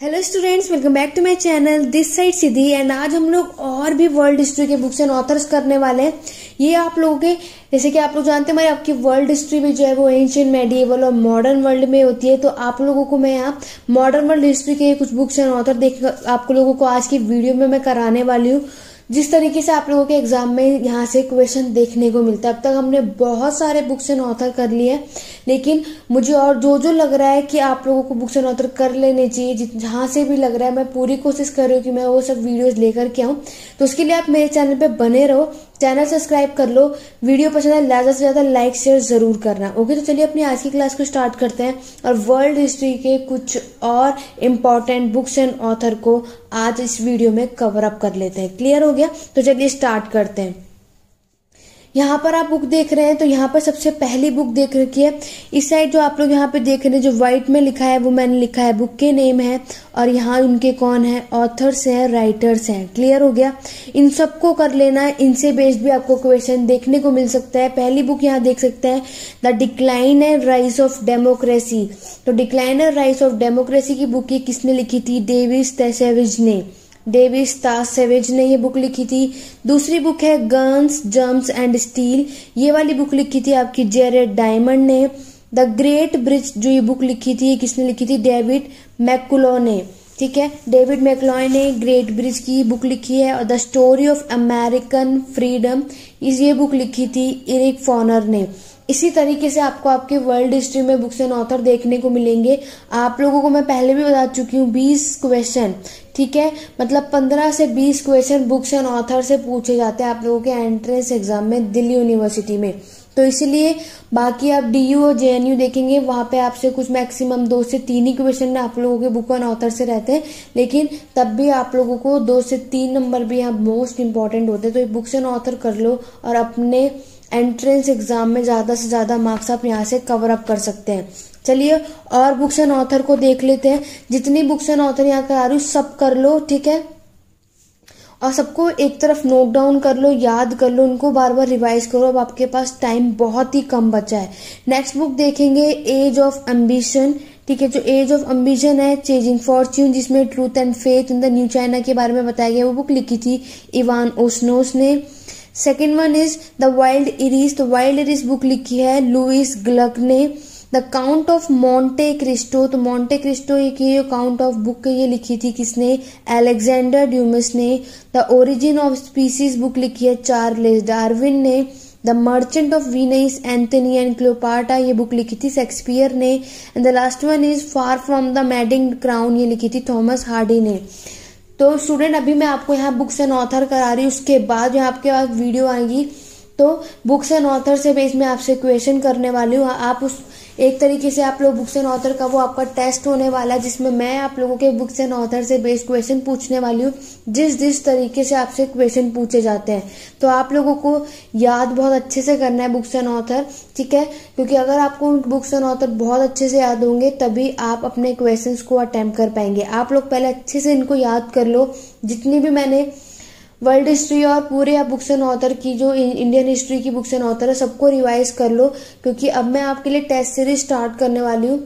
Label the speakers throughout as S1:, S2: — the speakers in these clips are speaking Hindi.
S1: Hello students welcome back to my channel this side Siddhi and आज हम लोग और भी वर्ल्ड हिस्ट्री के बुक्स एंड ऑथर्स करने वाले हैं। ये आप लोगों के, जैसे कि आप लोग जानते हैं, हमारी आपकी वर्ल्ड हिस्ट्री भी जो है वो एंशियन मेडिएवल और मॉडर्न वर्ल्ड में होती है। तो आप लोगों को मैं यहाँ मॉडर्न वर्ल्ड हिस्ट्री के कुछ बुक्स एंड ऑथर देख आप लोगों को आज की वीडियो में मैं कराने वाली हूँ। जिस तरीके से आप लोगों के एग्ज़ाम में यहाँ से क्वेश्चन देखने को मिलता है, अब तक हमने बहुत सारे बुक्स एंड ऑथर कर लिए हैं, लेकिन मुझे और जो जो लग रहा है कि आप लोगों को बुक्स एंड ऑथर कर लेने चाहिए जहाँ से भी लग रहा है, मैं पूरी कोशिश कर रही हूँ कि मैं वो सब वीडियोज़ लेकर के आऊँ। तो उसके लिए आप मेरे चैनल पर बने रहो चैनल सब्सक्राइब कर लो, वीडियो पसंद है ज़्यादा से ज़्यादा लाइक शेयर ज़रूर करना ओके तो चलिए अपनी आज की क्लास को स्टार्ट करते हैं और वर्ल्ड हिस्ट्री के कुछ और इंपॉर्टेंट बुक्स एंड ऑथर को आज इस वीडियो में कवर अप कर लेते हैं। क्लियर हो गया? तो चलिए स्टार्ट करते हैं। यहाँ पर आप बुक देख रहे हैं तो यहाँ पर सबसे पहली बुक देख रखी है। इस साइड जो आप लोग यहाँ पे देख रहे हैं, जो व्हाइट में लिखा है, वो मैंने लिखा है बुक के नेम है, और यहाँ उनके कौन है? ऑथर्स हैं राइटर्स हैं। क्लियर हो गया? इन सबको कर लेना है। इनसे बेस्ड भी आपको क्वेश्चन देखने को मिल सकता है। पहली बुक यहाँ देख सकते हैं the decline and rise of democracy तो decline and rise of democracy की बुक ये किसने लिखी थी? डेविस टेसेविज ने। डेविस सेवेज ने ये बुक लिखी थी। दूसरी बुक है गन्स जम्स एंड स्टील ये वाली बुक लिखी थी आपकी जेरेड डायमंड ने। द ग्रेट ब्रिज जो ये बुक लिखी थी किसने लिखी थी? डेविड मैकुलो ने। ठीक है? डेविड मैकलॉय ने ग्रेट ब्रिज की बुक लिखी है और the story of American freedom इस ये बुक लिखी थी इरिक फॉनर ने। इसी तरीके से आपको आपके वर्ल्ड हिस्ट्री में बुक्स एंड ऑथर देखने को मिलेंगे। आप लोगों को मैं पहले भी बता चुकी हूँ, बीस क्वेश्चन ठीक है? मतलब पंद्रह से बीस क्वेश्चन बुक्स एंड ऑथर से पूछे जाते हैं आप लोगों के एंट्रेंस एग्ज़ाम में दिल्ली यूनिवर्सिटी में। तो इसीलिए बाकी आप डीयू और जेएनयू देखेंगे, वहाँ पे आपसे कुछ मैक्सिमम दो से तीन ही क्वेश्चन आप लोगों के बुक एंड ऑथर से रहते हैं। लेकिन तब भी आप लोगों को दो से तीन नंबर भी यहाँ मोस्ट इंपॉर्टेंट होते हैं। तो बुक्स एंड ऑथर कर लो और अपने एंट्रेंस एग्ज़ाम में ज़्यादा से ज़्यादा मार्क्स आप यहाँ से कवर अप कर सकते हैं। चलिए, और बुक्स एंड ऑथर को देख लेते हैं। जितनी बुक्स एंड ऑथर यहाँ करा रही हूँ सब कर लो, ठीक है? और सबको एक तरफ़ नोट डाउन कर लो, याद कर लो, उनको बार बार रिवाइज करो। अब आपके पास टाइम बहुत ही कम बचा है। नेक्स्ट बुक देखेंगे एज ऑफ़ एम्बिशन ठीक है? जो एज ऑफ़ अम्बिशन है चेंजिंग फॉर्च्यून जिसमें truth and faith in the new China के बारे में बताया गया वो बुक लिखी थी इवान ओस्नोस ने। Second one is the wild iris तो वाइल्ड इरीज बुक लिखी है लुइस ग्लक ने the count of Monte Cristo तो मोन्टे क्रिस्टो एक ये काउंट ऑफ़ बुक ये लिखी थी किसने? अलेक्जेंडर ड्यूमस ने. The origin of species book लिखी है चार्लेस डार्विन ने. The merchant of Venice Antony and Cleopatra ये बुक लिखी थी शेक्सपियर ने. And the last one is far from the madding crowd ये लिखी थी थॉमस हार्डी ने. तो स्टूडेंट अभी मैं आपको यहाँ बुक्स एंड ऑथर करा रही हूँ, उसके बाद जो आपके पास वीडियो आएगी। तो बुक्स एंड ऑथर से बेस में आपसे क्वेश्चन करने वाली हूँ, आप उस एक तरीके से आप लोग बुक्स एंड ऑथर का वो आपका टेस्ट होने वाला है, जिसमें मैं आप लोगों के बुक्स एंड ऑथर से बेस्ड क्वेश्चन पूछने वाली हूँ। जिस जिस तरीके से आपसे क्वेश्चन पूछे जाते हैं। तो आप लोगों को याद बहुत अच्छे से करना है बुक्स एंड ऑथर ठीक है? क्योंकि अगर आपको बुक्स एंड ऑथर बहुत अच्छे से याद होंगे, तभी आप अपने क्वेश्चन को अटेम्प्ट कर पाएँगे। आप लोग पहले अच्छे से इनको याद कर लो। जितनी भी मैंने वर्ल्ड हिस्ट्री और पूरे आप बुक्स एंड ऑथर की जो इंडियन हिस्ट्री की बुक्स एंड ऑथर है, सबको रिवाइज कर लो, क्योंकि अब मैं आपके लिए टेस्ट सीरीज़ स्टार्ट करने वाली हूँ।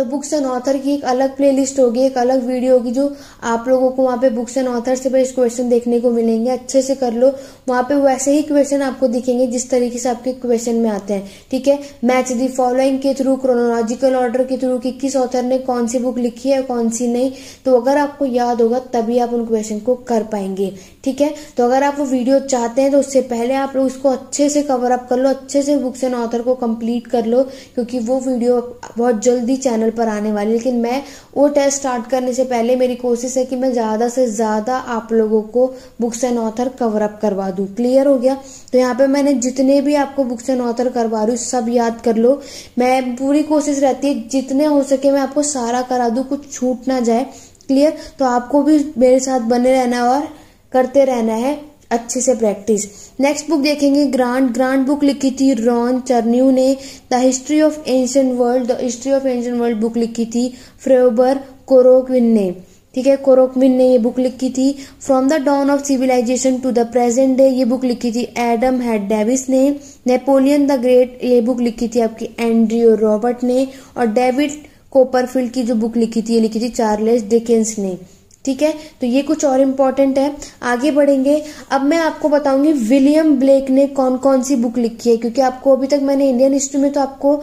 S1: तो बुक्स एंड ऑथर की एक अलग प्लेलिस्ट होगी, एक अलग वीडियो होगी जो आप लोगों को वहाँ पे बुक्स एंड ऑथर से बेस्ड क्वेश्चन देखने को मिलेंगे। अच्छे से कर लो। वहाँ पे वैसे ही क्वेश्चन आपको दिखेंगे, जिस तरीके से आपके क्वेश्चन में आते हैं। ठीक है? मैच दी फॉलोइंग के थ्रू क्रोनोलॉजिकल ऑर्डर के थ्रू कि किस ऑथर ने कौन सी बुक लिखी है कौन सी नहीं। तो अगर आपको याद होगा, तभी आप उन क्वेश्चन को कर पाएँगे। ठीक है? तो अगर आप वो वीडियो चाहते हैं तो उससे पहले आप लोग उसको अच्छे से कवर अप कर लो, अच्छे से बुक्स एंड ऑथर को कंप्लीट कर लो, क्योंकि वो वीडियो बहुत जल्दी चैनल पर आने वाली लेकिन मैं वो टेस्ट स्टार्ट करने से पहले मेरी कोशिश है कि मैं ज़्यादा से ज़्यादा आप लोगों को books and author cover up करवा दू। क्लियर हो गया? तो यहाँ पे मैंने जितने भी आपको बुक्स एंड ऑथर करवा रही सब याद कर लो। मैं पूरी कोशिश रहती है जितने हो सके मैं आपको सारा करा दू, कुछ छूट ना जाए। क्लियर तो आपको भी मेरे साथ बने रहना और करते रहना है। अच्छे से प्रैक्टिस नेक्स्ट बुक देखेंगे ग्रांड ग्रांड बुक लिखी थी रॉन चर्न्यू ने. The history of ancient world the history of ancient world book लिखी थी फ्रेबर कोरोकविन ने. ठीक है कोरोकविन ने ये बुक लिखी थी. From the dawn of civilization to the present day ये बुक लिखी थी एडम हेड डेविस ने. नेपोलियन द ग्रेट ये बुक लिखी थी आपकी एंड्रियो रॉबर्ट ने. और डेविड कोपरफील्ड की जो बुक लिखी थी, ये लिखी थी चार्लेस डिकेंस ने. ठीक है? तो ये कुछ और इम्पोर्टेंट है। आगे बढ़ेंगे। अब मैं आपको बताऊँगी विलियम ब्लेक ने कौन कौन सी बुक लिखी है, क्योंकि आपको अभी तक मैंने इंडियन हिस्ट्री में तो आपको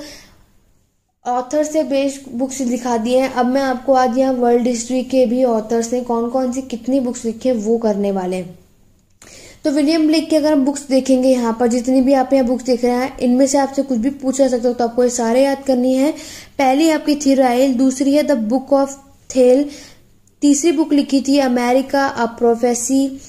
S1: ऑथर से बेस्ड बुक्स दिखा दिए हैं। अब मैं आपको आज यहाँ वर्ल्ड हिस्ट्री के भी ऑथर्स ने कौन कौन सी कितनी बुक्स लिखी है वो करने वाले हैं। तो विलियम ब्लेक की अगर हम बुक्स देखेंगे यहाँ पर, जितनी भी आप यहाँ बुक्स देख रहे हैं, इनमें से आपसे कुछ भी पूछा सकते हो तो आपको ये सारे याद करनी है। पहली आपकी थी राइल दूसरी है द बुक ऑफ़ थेल तीसरी बुक लिखी थी, America a prophecy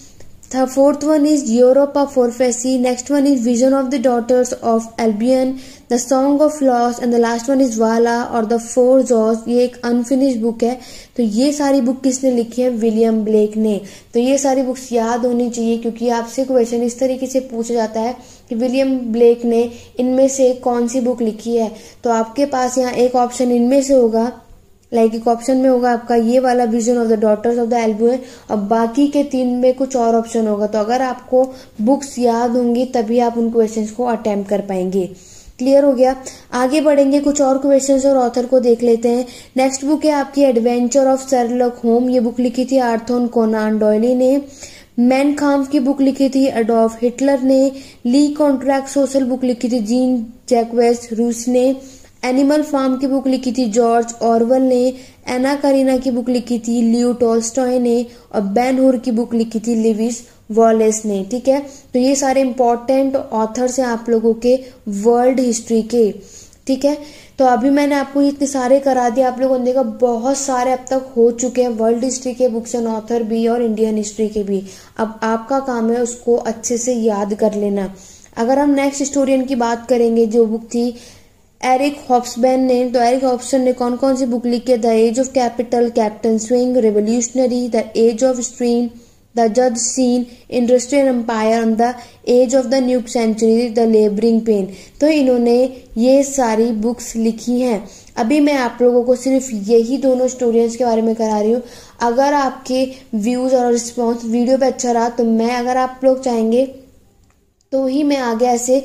S1: The fourth one is Europe of Prophecy. Next one is Vision of the Daughters of Albion. The Song of Loss and the last one is Vala और द फोर जॉस ये एक अनफिनिश बुक है। तो ये सारी बुक किसने लिखी है? विलियम ब्लेक ने। तो ये सारी बुक्स याद होनी चाहिए क्योंकि आपसे क्वेश्चन इस तरीके से पूछा जाता है कि विलियम ब्लेक ने इनमें से कौन सी बुक लिखी है। तो आपके पास यहाँ एक ऑप्शन इनमें से होगा। लाइक एक ऑप्शन में होगा आपका ये वाला vision of the daughters of the Albion है और बाकी के तीन में कुछ और ऑप्शन होगा। तो अगर आपको बुक्स याद होंगी, तभी आप उन क्वेश्चन को अटेम्प्ट कर पाएँगे। क्लियर हो गया? आगे बढ़ेंगे, कुछ और क्वेश्चंस और ऑथर को देख लेते हैं। नेक्स्ट बुक है आपकी एडवेंचर ऑफ़ सरलक होम ये बुक लिखी थी आर्थोन कोनान डॉयली ने। मैन खाम की बुक लिखी थी अडोल्फ हिटलर ने। ली कॉन्ट्रैक्ट सोशल बुक लिखी थी जीन जैकवेस रूस ने। एनिमल फार्म की बुक लिखी थी जॉर्ज ऑरवल ने, एना करीना की बुक लिखी थी लियो टॉल्स्टॉय ने और बैन हुर की बुक लिखी थी लिविस वॉलेस ने, ठीक है? तो ये सारे इंपॉर्टेंट ऑथर्स हैं आप लोगों के वर्ल्ड हिस्ट्री के, ठीक है? तो अभी मैंने आपको इतने सारे करा दिए, आप लोगों ने देखा बहुत सारे अब तक हो चुके हैं वर्ल्ड हिस्ट्री के बुक्स एंड ऑथर भी और इंडियन हिस्ट्री के भी। अब आपका काम है उसको अच्छे से याद कर लेना। अगर हम नेक्स्ट हिस्टोरियन की बात करेंगे, जो बुक थी एरिक हॉप्सबैन ने तो एरिक हॉप्सन ने कौन कौन सी बुक लिखी है? The age of capital Captain Swing revolutionary the age of extremes the jazz scene industrial empire on the edge of the new century the labouring men तो इन्होंने ये सारी बुक्स लिखी हैं। अभी मैं आप लोगों को सिर्फ़ यही दोनों स्टोरियंस के बारे में करा रही हूँ। अगर आपके व्यूज़ और रिस्पॉन्स वीडियो पे अच्छा रहा तो मैं अगर आप लोग चाहेंगे तो ही मैं आगे ऐसे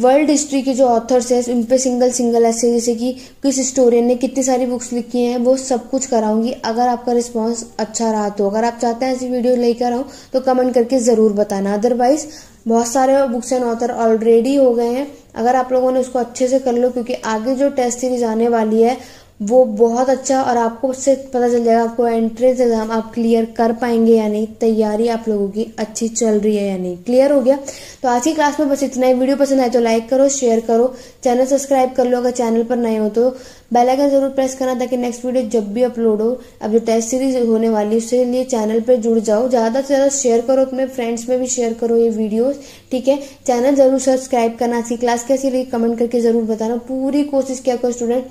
S1: वर्ल्ड हिस्ट्री के जो ऑथर्स हैं, उन पर सिंगल सिंगल ऐसे जैसे कि किस हिस्टोरियन ने कितनी सारी बुक्स लिखी हैं, वो सब कुछ कराऊँगी। अगर आपका रिस्पांस अच्छा रहा तो। अगर आप चाहते हैं ऐसी वीडियो लेकर आऊँ तो कमेंट करके ज़रूर बताना। अदरवाइज़ बहुत सारे बुक्स एंड ऑथर ऑलरेडी हो गए हैं। अगर आप लोगों ने उसको अच्छे से कर लो, क्योंकि आगे जो टेस्ट सीरीज़ आने वाली है वो बहुत अच्छा और आपको उससे पता चल जाएगा, आपको एंट्रेंस एग्ज़ाम आप क्लियर कर पाएँगे या नहीं, तैयारी आप लोगों की अच्छी चल रही है या नहीं। क्लियर हो गया? तो आज की क्लास में बस इतना ही। वीडियो पसंद आए तो लाइक करो शेयर करो। चैनल सब्सक्राइब कर लो अगर चैनल पर नए हो तो। बेल आइकन ज़रूर प्रेस करना ताकि नेक्स्ट वीडियो जब भी अपलोड हो, अब जो टेस्ट सीरीज़ होने वाली है उसके लिए चैनल पर जुड़ जाओ। ज़्यादा से ज़्यादा शेयर करो, अपने फ्रेंड्स में भी शेयर करो ये वीडियो ठीक है? चैनल ज़रूर सब्सक्राइब करना। अच्छी क्लास कैसी रही कमेंट करके ज़रूर बताना। पूरी कोशिश किया करो स्टूडेंट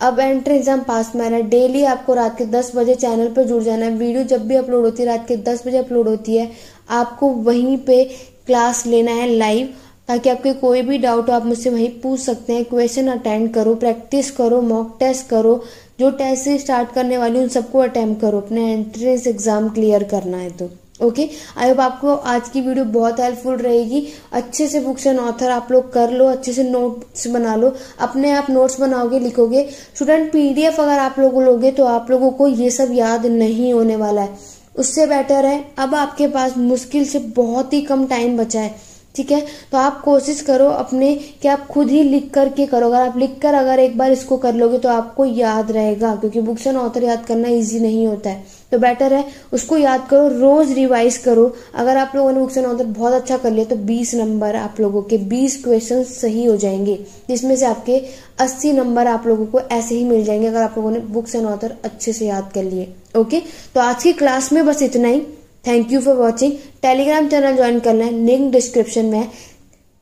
S1: अब एंट्री एग्ज़ाम पास में है। डेली आपको रात के 10 बजे चैनल पर जुड़ जाना है। वीडियो जब भी अपलोड होती है, रात के 10 बजे अपलोड होती है, आपको वहीं पे क्लास लेना है लाइव ताकि आपके कोई भी डाउट हो, आप मुझसे वहीं पूछ सकते हैं। क्वेश्चन अटेंड करो प्रैक्टिस करो मॉक टेस्ट करो। जो टेस्ट स्टार्ट करने वाली उन सबको अटेम्प्ट करो। अपने एंट्रेंस एग्ज़ाम क्लियर करना है तो। ओके आई होप आपको आज की वीडियो बहुत हेल्पफुल रहेगी। अच्छे से बुक्स एंड ऑथर आप लोग कर लो, अच्छे से नोट्स बना लो। अपने आप नोट्स बनाओगे, लिखोगे। स्टूडेंट पीडीएफ अगर आप लोग लोगे तो आप लोगों को ये सब याद नहीं होने वाला है। उससे बेटर है, अब आपके पास मुश्किल से बहुत ही कम टाइम बचा है। ठीक है? तो आप कोशिश करो अपने कि आप खुद ही लिख करके करो। अगर आप लिख कर अगर एक बार इसको कर लोगे तो आपको याद रहेगा, क्योंकि बुक्स एंड ऑथर याद करना इजी नहीं होता है। तो बेटर है उसको याद करो, रोज रिवाइज करो। अगर आप लोगों ने बुक्स एंड ऑथर बहुत अच्छा कर लिया तो 20 नंबर आप लोगों के 20 क्वेश्चन सही हो जाएँगे। जिसमें से आपके 80 नंबर आप लोगों को ऐसे ही मिल जाएँगे अगर आप लोगों ने बुक्स एंड ऑथर अच्छे से याद कर लिए। ओके तो आज की क्लास में बस इतना ही। Thank you for watching Telegram channel join करना है. लिंक डिस्क्रिप्शन में है.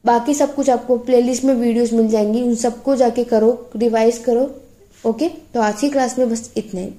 S1: बाकी सब कुछ आपको प्लेलिस्ट में वीडियोस मिल जाएँगी. उन सबको जाके करो रिवाइज करो. ओके तो आज की क्लास में बस इतना ही.